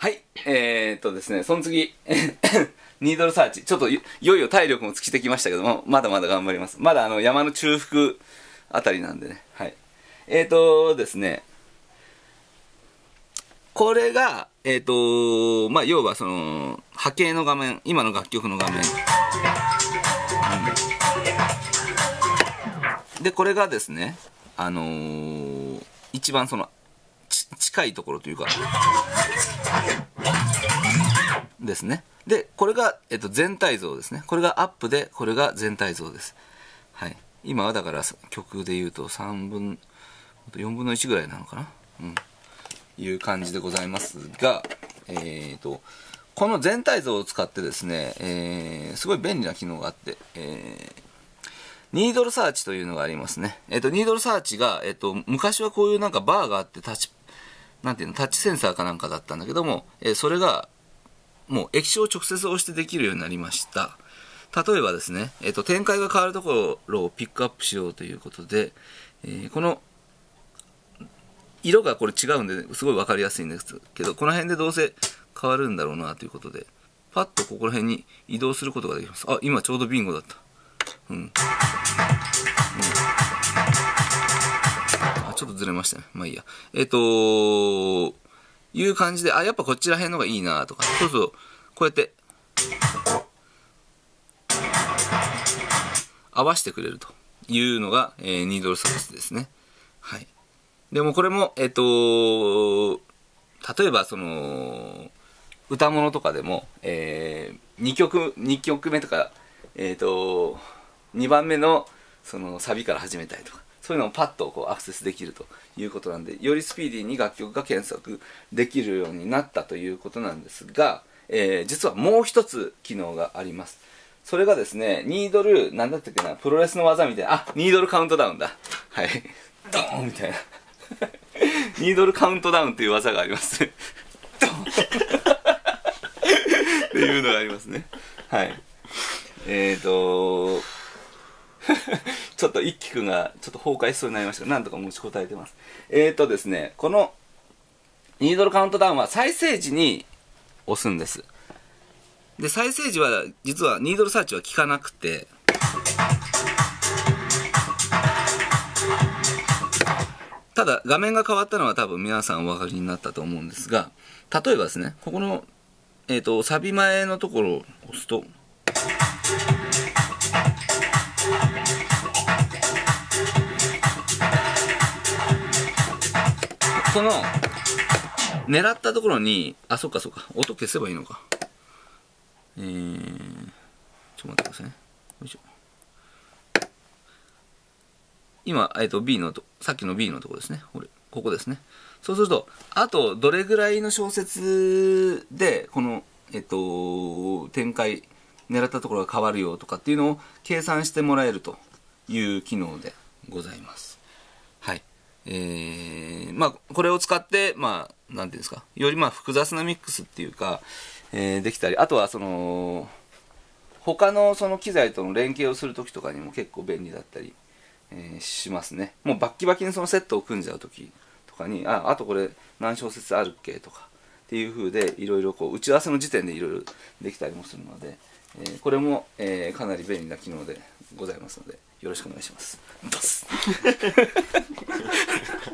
はい。えー、っとですね、その次、ニードルサーチ。ちょっといよいよ体力も尽きてきましたけども、まだまだ頑張ります。まだあの山の中腹あたりなんでね。はい。えー、っとですね、これが、えー、っと、まあ、要はその、波形の画面、今の楽曲の画面。で、これがですね、あのー一番その、近いところというか、ですね。で、これが、えっと、全体像ですね。これがアップで、これが全体像です。はい。今はだから曲で言うと3分、4分の1ぐらいなのかな？うん。いう感じでございますが、えっ、と、この全体像を使ってですね、えー、すごい便利な機能があって、えー、ニードルサーチというのがありますね。えっ、と、ニードルサーチが、えっ、と、昔はこういうなんかバーがあってタッチ、なんていうの、タッチセンサーかなんかだったんだけども、えそれが、もう液晶を直接押してできるようになりました。例えばですね、えっ、と、展開が変わるところをピックアップしようということで、えこの、色がこれ違うんで、すごいわかりやすいんですけど、この辺でどうせ変わるんだろうなということで、パッとここら辺に移動することができます。あ、今ちょうどビンゴだった。うん。あ、ちょっとずれましたね。まあいいや。えっ、という感じで、あ、やっぱこっちら辺の方がいいなとか、そうそう、こうやって、合わせてくれるというのが、えーニードルサーチですね。はい。でもこれも、えっ、と例えばその、歌物とかでも、え2曲、2曲目とか、えっ、と2番目のそのサビから始めたりとか、そういうのをパッとこうアクセスできるということなんで、よりスピーディーに楽曲が検索できるようになったということなんですが、えー実はもう一つ機能があります。それがですね、ニードル、なんだったっけな、プロレスの技みたいな、あ、ニードルカウントダウンだ。はい。ドーンみたいな。ニードルカウントダウンっていう技があります。ドーンっていうのがありますね。はい。えーと ちょっと一輝くんがちょっと崩壊しそうになりましたが、なんとか持ちこたえてます。えーとですね、このニードルカウントダウンは再生時に押すんです。で、再生時は実はニードルサーチは効かなくて、ただ画面が変わったのは多分皆さんお分かりになったと思うんですが、例えばですね、ここの、えっ、と、サビ前のところを押すと、この、狙ったところに、あ、そっかそっか、音消せばいいのか。えー、ちょっと待ってくださいね。よいしょ。今、えっと、B のと、さっきの B のとこですね。これ、ここですね。そうすると、あと、どれぐらいの小説で、この、えっと、展開、狙ったところが変わるよとかっていうのを計算してもらえるという機能でございます。はい。えー、まあ、これを使って、まあ、なんていうんですか、よりまあ複雑なミックスっていうか、えーできたり、あとはその、他のその機材との連携をするときとかにも結構便利だったり、えーしますね。もうバッキバキにそのセットを組んじゃうときとかに、あ、あとこれ何小節あるっけとかっていう風でいろいろこう打ち合わせの時点でいろいろできたりもするので、えーこれも、えーかなり便利な機能でございますので、よろしくお願いします。